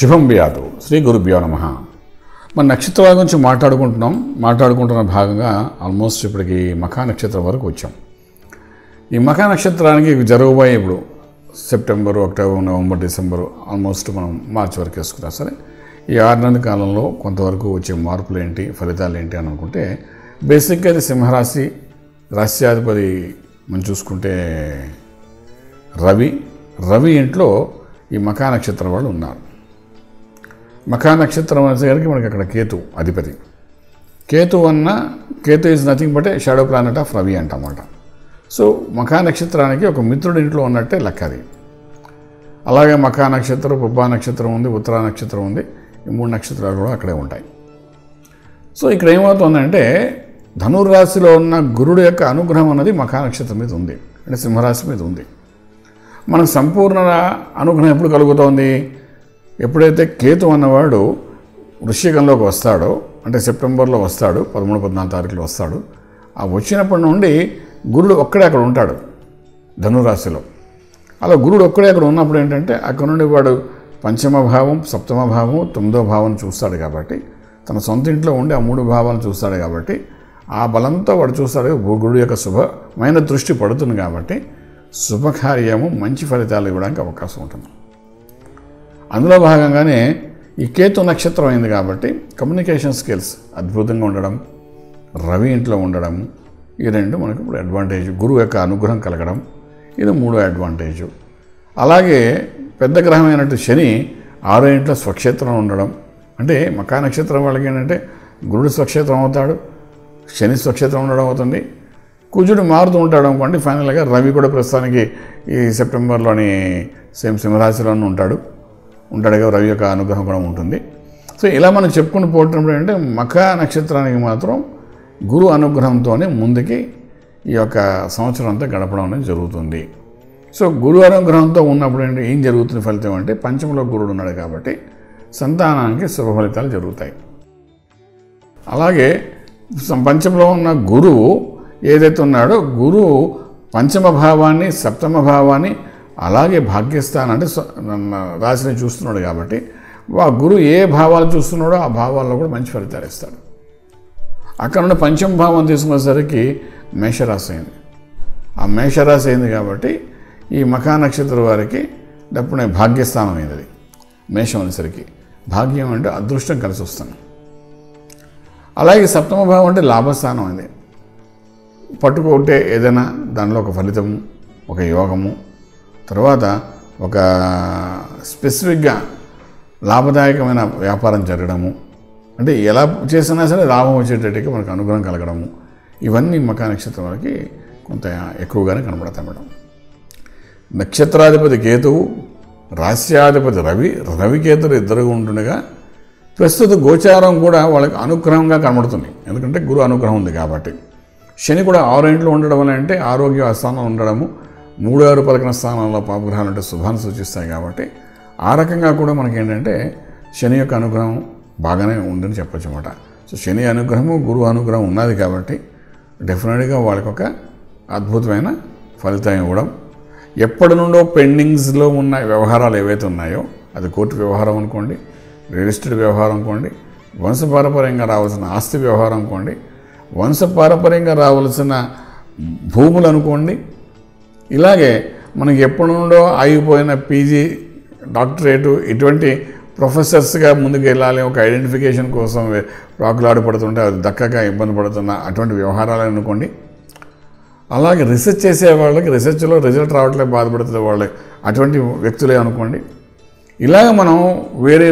శుభం వ్యాధు శ్రీ గురుభ్యో నమ. మన నక్షత్రాల గురించి మాట్లాడుకుంటున్నాం. మాట్లాడుకుంటున్న భాగంగా ఆల్మోస్ట్ ఇప్పటికి మఖా నక్షత్రం వరకు వచ్చాం. ఈ మఖా నక్షత్రానికి జరగబోయే ఇప్పుడు September October November December almost మనం మార్చి వరకు వేసుకున్నా సరే ఈ ఆరు నెలల కాలంలో కొంతవరకు వచ్చే మార్పులు ఏంటి ఫలితాలు ఏంటి అని అనుకుంటే బేసిక్గా అది సింహరాశి రాశ్యాధిపతి మనం చూసుకుంటే రవి. రవి ఇంట్లో ఈ మఖా నక్షత్రం వాళ్ళు ఉన్నారు. మఖా నక్షత్రం అనేసరికి మనకి అక్కడ కేతు అధిపతి. కేతు అన్న Ketu is nothing but shadow planet of Ravi అంటమాట సో మఖా నక్షత్రానికి ఒక మిత్రుడి ఇంట్లో ఉన్నట్టే లెక్క అది. అలాగే మఖా నక్షత్రం పుబ్బా నక్షత్రం ఉంది ఉత్తరా నక్షత్రం ఉంది ఈ మూడు నక్షత్రాలు కూడా అక్కడే ఉంటాయి. సో ఇక్కడ ఏమవుతుందంటే ధనుర్రాశిలో ఉన్న గురుడు యొక్క అనుగ్రహం అన్నది మఖా నక్షత్రం మీద ఉంది అంటే సింహరాశి మీద ఉంది. మనకు సంపూర్ణ అనుగ్రహం ఎప్పుడు కలుగుతోంది? ఎప్పుడైతే కేతు అన్నవాడు వృశ్చికంలోకి వస్తాడో అంటే సెప్టెంబర్లో వస్తాడు పదమూడు పద్నాలుగు తారీఖులో వస్తాడు ఆ వచ్చినప్పటి నుండి గురుడు ఒక్కడే అక్కడ ఉంటాడు ధనురాశిలో. అలా గురుడు ఒక్కడే అక్కడ ఉన్నప్పుడు ఏంటంటే అక్కడ నుండి వాడు పంచమ భావం సప్తమ భావం తొమ్మిదో భావం చూస్తాడు కాబట్టి తన సొంత ఇంట్లో ఉండి ఆ మూడు భావాలను చూస్తాడు కాబట్టి ఆ బలంతో వాడు చూస్తాడు గురుడు యొక్క శుభమైన దృష్టి పడుతుంది కాబట్టి శుభకార్యము మంచి ఫలితాలు ఇవ్వడానికి అవకాశం ఉంటుంది. అందులో భాగంగానే ఈ కేతు నక్షత్రం అయింది కాబట్టి కమ్యూనికేషన్ స్కిల్స్ అద్భుతంగా ఉండడం రవి ఇంట్లో ఉండడం ఈ రెండు మనకు ఇప్పుడు అడ్వాంటేజ్ గురువు యొక్క అనుగ్రహం కలగడం ఇది మూడో అడ్వాంటేజ్ అలాగే పెద్ద గ్రహమైనట్టు శని ఆరో ఇంట్లో స్వక్షేత్రం ఉండడం. అంటే మకా నక్షత్రం వాళ్ళకి ఏంటంటే గురుడు స్వక్షేత్రం అవుతాడు శని స్వక్షేత్రం ఉండడం అవుతుంది. కుజుడు మారుతూ ఉంటాడు అనుకోండి ఫైనల్గా రవి కూడా ప్రస్తుతానికి ఈ సెప్టెంబర్లోని సేమ్ సింహరాశిలోనే ఉంటాడు. ఉంటాడుగా రవి యొక్క అనుగ్రహం కూడా ఉంటుంది. సో ఇలా మనం చెప్పుకుని పోవటం ఏంటంటే మఖ నక్షత్రానికి మాత్రం గురు అనుగ్రహంతోనే ముందుకి ఈ యొక్క సంవత్సరం అంతా గడపడం అనేది జరుగుతుంది. సో గురు అనుగ్రహంతో ఉన్నప్పుడు అంటే ఏం జరుగుతుంది ఫలితం అంటే పంచమలో గురుడు ఉన్నాడు కాబట్టి సంతానానికి శుభ ఫలితాలు జరుగుతాయి. అలాగే పంచంలో పంచమలో ఉన్న గురువు ఏదైతే ఉన్నాడో గురువు పంచమ భావాన్ని సప్తమ భావాన్ని అలాగే భాగ్యస్థానం అంటే రాశిని చూస్తున్నాడు కాబట్టి ఆ గురువు ఏ భావాలు చూస్తున్నాడో ఆ భావాల్లో కూడా మంచి ఫలితాలు ఇస్తాడు. అక్కడ నుండి పంచమ భావం తీసుకునేసరికి మేషరాశి అయింది. ఆ మేషరాశి అయింది కాబట్టి ఈ మఖా నక్షత్రం వారికి డప్పుడే భాగ్యస్థానం అయింది. అది మేషం అనేసరికి భాగ్యం అంటే అదృష్టం కలిసి వస్తుంది. అలాగే సప్తమ భావం అంటే లాభస్థానం అయింది. పట్టుకుంటే ఏదైనా దానిలో ఒక ఫలితము ఒక యోగము తర్వాత ఒక స్పెసిఫిక్గా లాభదాయకమైన వ్యాపారం జరగడము. అంటే ఎలా చేసినా సరే లాభం వచ్చేటట్టుగా మనకు అనుగ్రహం కలగడము. ఇవన్నీ మకా నక్షత్రం వారికి కొంత ఎక్కువగానే కనబడతాయి మేడం. నక్షత్రాధిపతి కేతువు రాస్యాధిపతి రవి రవికేతులు ఇద్దరు ఉంటుండగా ప్రస్తుత గోచారం కూడా వాళ్ళకి అనుగ్రహంగా కనబడుతుంది. ఎందుకంటే గురు అనుగ్రహం ఉంది కాబట్టి. శని కూడా ఆరు ఇంట్లో ఉండడం వల్ల అంటే ఆరోగ్య స్థానం ఉండడము. మూడు ఆరు పలకన స్థానంలో పాపగ్రహాలు అంటే శుభాన్ని సూచిస్తాయి కాబట్టి ఆ రకంగా కూడా మనకి ఏంటంటే శని యొక్క అనుగ్రహం బాగానే ఉందని చెప్పొచ్చు అనమాట సో శని అనుగ్రహము గురువు అనుగ్రహం ఉన్నది కాబట్టి డెఫినెట్గా వాళ్ళకి ఒక అద్భుతమైన ఫలితం ఇవ్వడం. ఎప్పటి నుండో పెండింగ్స్లో ఉన్న వ్యవహారాలు ఏవైతే ఉన్నాయో అది కోర్టు వ్యవహారం అనుకోండి రియల్ ఎస్టేట్ వ్యవహారం అనుకోండి వంశపారపర్యంగా రావాల్సిన ఆస్తి వ్యవహారం అనుకోండి వంశపారపర్యంగా రావాల్సిన భూములు అనుకోండి ఇలాగే మనకి ఎప్పటి నుండో ఆగిపోయిన పీజీ డాక్టరేటు ఇటువంటి ప్రొఫెసర్స్గా ముందుకు వెళ్ళాలి ఒక ఐడెంటిఫికేషన్ కోసం రాకులాడపడుతుంటే అది దక్కక ఇబ్బంది పడుతున్న అటువంటి వ్యవహారాలు అనుకోండి. అలాగే రీసెర్చ్ చేసే వాళ్ళకి రీసెర్చ్లో రిజల్ట్ రావట్లే బాధపడుతున్న వాళ్ళే అటువంటి వ్యక్తులే అనుకోండి. ఇలాగ మనం వేరే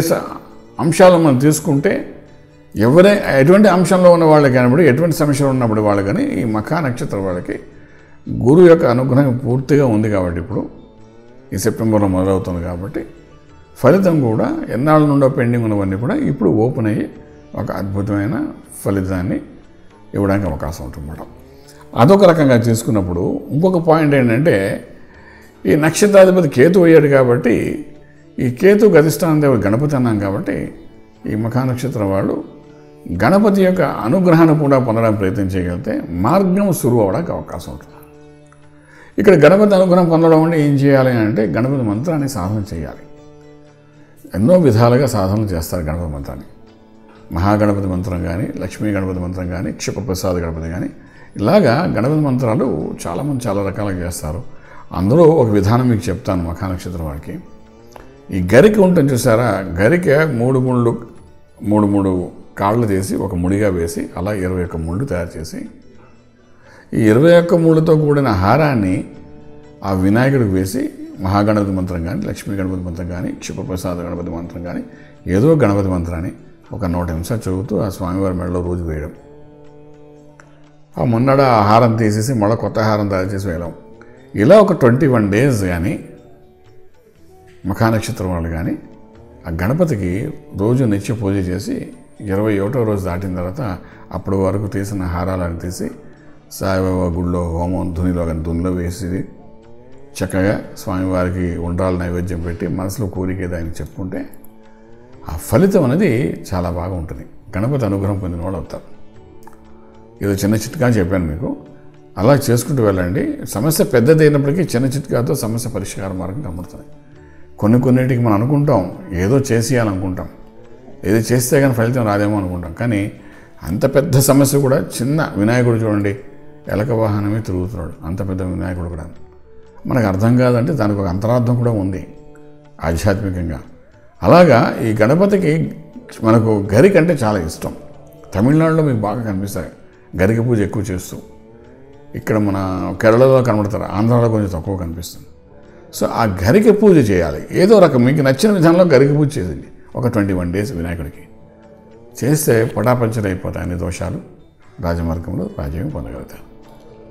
అంశాలు మనం తీసుకుంటే ఎవరే ఎటువంటి అంశంలో ఉన్న వాళ్ళకి కనబడి ఎటువంటి సమస్యలు ఉన్నప్పుడు వాళ్ళు కానీ ఈ మఖా నక్షత్రం వాళ్ళకి గురువు యొక్క అనుగ్రహం పూర్తిగా ఉంది కాబట్టి ఇప్పుడు. ఈ సెప్టెంబర్లో మొదలవుతుంది కాబట్టి ఫలితం కూడా ఎన్నాళ్ళ నుండో పెండింగ్ ఉన్నవన్నీ కూడా ఇప్పుడు ఓపెన్ అయ్యి ఒక అద్భుతమైన ఫలితాన్ని ఇవ్వడానికి అవకాశం ఉంటుంది అదొక రకంగా తీసుకున్నప్పుడు ఇంకొక పాయింట్ ఏంటంటే ఈ నక్షత్రాధిపతి కేతు అయ్యాడు కాబట్టి ఈ కేతు గతిష్టాన దేవుడు గణపతి అన్నాం కాబట్టి ఈ మఖా నక్షత్రం వాళ్ళు గణపతి యొక్క అనుగ్రహాన్ని కూడా పొందడానికి ప్రయత్నం చేయగలిగితే మార్గం సురువు అవడానికి అవకాశం ఉంటుంది. ఇక్కడ గణపతి అనుగ్రహం పొందడం అంటే ఏం చేయాలి అంటే గణపతి మంత్రాన్ని సాధన చేయాలి. ఎన్నో విధాలుగా సాధన చేస్తారు గణపతి మంత్రాన్ని. మహాగణపతి మంత్రం కానీ లక్ష్మీ గణపతి మంత్రం కానీ క్షిపప్రసాద్ గణపతి కానీ ఇలాగా గణపతి మంత్రాలు చాలామంది చాలా రకాలుగా చేస్తారు. అందులో ఒక విధానం మీకు చెప్తాను మఖా నక్షత్రం వాడికి ఈ గరిక ఉంటుంది చూసారా? గరిక మూడు ముళ్ళు మూడు మూడు కాళ్ళు తీసి ఒక ముడిగా వేసి అలా ఇరవై ఒక్క ముళ్ళు తయారు చేసి ఈ ఇరవై ఒక్క ముళ్ళతో కూడిన హారాన్ని ఆ వినాయకుడికి వేసి మహాగణపతి మంత్రం కానీ లక్ష్మీ గణపతి మంత్రం కానీ క్షిపప్రసాద గణపతి మంత్రం కానీ ఏదో గణపతి మంత్రాన్ని ఒక నూట నిమిషాలు చదువుతూ ఆ స్వామివారి మెడలో రోజు వేయడం. ఆ మొన్నడ ఆహారం తీసేసి మళ్ళీ కొత్త ఆహారం తయారు చేసి వేయడం. ఇలా ఒక ట్వంటీ వన్ డేస్ కానీ మఖానక్షత్రం వాళ్ళు కానీ ఆ గణపతికి రోజు నిత్య పూజ చేసి ఇరవై ఒకటో రోజు దాటిన తర్వాత అప్పటి వరకు తీసిన హారాలను తీసి సాయిబాబా గుడిలో హోమం ధునిలో కానీ ధునిలో వేసి చక్కగా స్వామివారికి ఉండ్రాలు నైవేద్యం పెట్టి మనసులో కోరిక ఏదో ఆయన చెప్పుకుంటే ఆ ఫలితం అనేది చాలా బాగా ఉంటుంది. గణపతి అనుగ్రహం పొందిన వాళ్ళు అవుతారు. ఏదో చిన్న చిట్కా చెప్పాను మీకు. అలా చేసుకుంటూ వెళ్ళండి. సమస్య పెద్దది అయినప్పటికీ చిన్న చిట్కాతో సమస్య పరిష్కార మార్గం కనబడుతుంది. కొన్ని కొన్నిటికి మనం అనుకుంటాం ఏదో చేసేయాలనుకుంటాం. ఏదో చేస్తే కానీ ఫలితం రాదేమో అనుకుంటాం. కానీ అంత పెద్ద సమస్య కూడా చిన్న వినాయకుడు చూడండి ఎలక వాహనమే తిరుగుతున్నాడు. అంత పెద్ద వినాయకుడు కూడా. మనకు అర్థం కాదంటే దానికి ఒక అంతరార్థం కూడా ఉంది ఆధ్యాత్మికంగా. అలాగా ఈ గణపతికి మనకు గరిక అంటే చాలా ఇష్టం. తమిళనాడులో మీకు బాగా కనిపిస్తాయి. గరిక పూజ ఎక్కువ చేస్తూ. ఇక్కడ మన కేరళలో కనబడతారు. ఆంధ్రాలో కొంచెం తక్కువ కనిపిస్తుంది. సో ఆ గరిక పూజ చేయాలి. ఏదో రకం. మీకు నచ్చిన విధానంలో గరిక పూజ చేసింది ఒక ట్వంటీ వన్ డేస్ వినాయకుడికి. చేస్తే పటాపంచలు అయిపోతాయి అన్ని దోషాలు. రాజమార్గంలో రాజ్యం పొందగలుగుతారు.